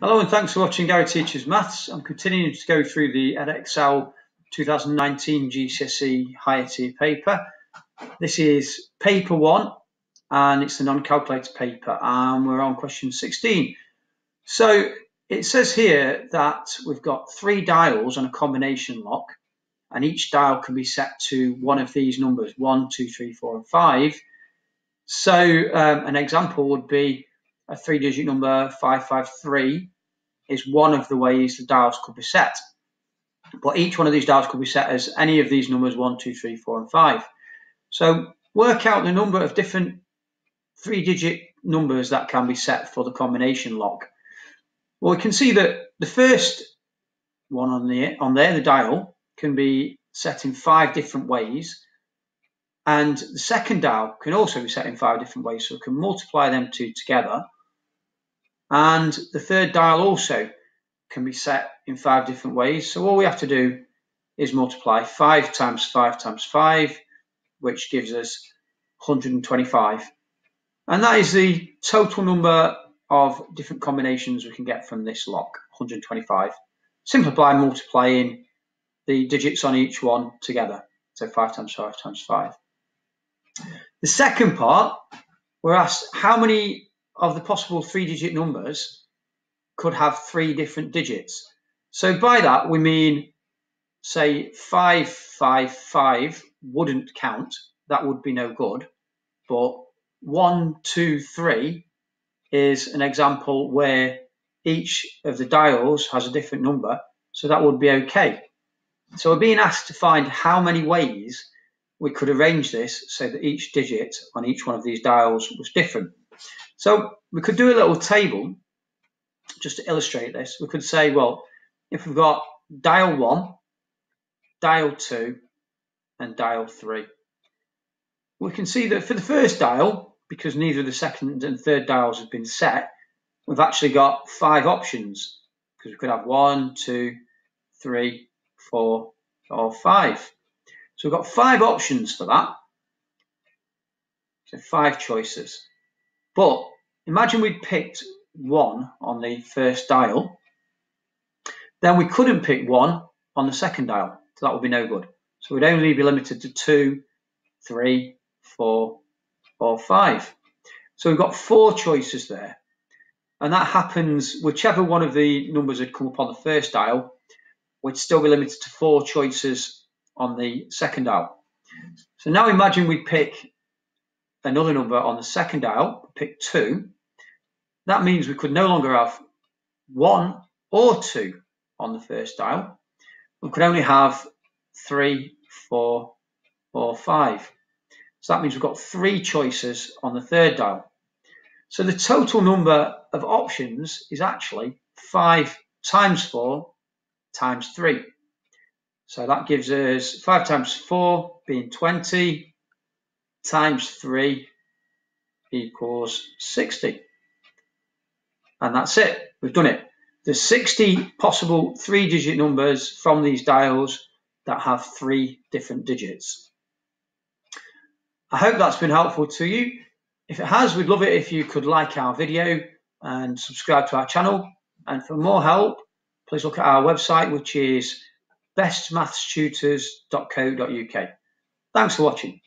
Hello and thanks for watching Garry Teaches Maths. I'm continuing to go through the Edexcel 2019 GCSE higher tier paper. This is paper one and it's the non-calculator paper and we're on question 16. So it says here that we've got three dials on a combination lock and each dial can be set to one of these numbers, one, two, three, four, and five. So um, an example would be a three digit number 553 is one of the ways the dials could be set. But each one of these dials could be set as any of these numbers 1, 2, 3, 4, and 5. So work out the number of different three digit numbers that can be set for the combination lock. Well, we can see that the first one on, the, on there, the dial, can be set in five different ways. And the second dial can also be set in five different ways. So we can multiply them two together and the third dial also can be set in five different ways. So all we have to do is multiply 5 times 5 times 5, which gives us 125. And that is the total number of different combinations we can get from this lock, 125. Simply by multiplying the digits on each one together. So 5 times 5 times 5. The second part, we're asked how many of the possible three digit numbers could have three different digits. So by that we mean, say 555 wouldn't count, that would be no good, but 123 is an example where each of the dials has a different number, so that would be okay. So we're being asked to find how many ways we could arrange this so that each digit on each one of these dials was different. So we could do a little table just to illustrate this. We could say, well, if we've got dial 1, dial 2, and dial 3, we can see that for the first dial, because neither of the second and third dials have been set, we've actually got five options because we could have one, two, three, four, or five. So we've got five options for that. So five choices. But imagine we picked one on the first dial, then we couldn't pick one on the second dial. So that would be no good. So we'd only be limited to two, three, four, or five. So we've got four choices there. And that happens, whichever one of the numbers had come up on the first dial, we'd still be limited to four choices on the second dial. So now imagine we pick another number on the second dial, pick two, that means we could no longer have one or two on the first dial. We could only have three, four, or five. So that means we've got three choices on the third dial. So the total number of options is actually five times four times three. So that gives us five times four being 20, times 3 equals 60. And that's it. We've done it. There's 60 possible three-digit numbers from these dials that have three different digits. I hope that's been helpful to you. If it has, we'd love it if you could like our video and subscribe to our channel. And for more help, please look at our website, which is bestmathstutors.co.uk. Thanks for watching.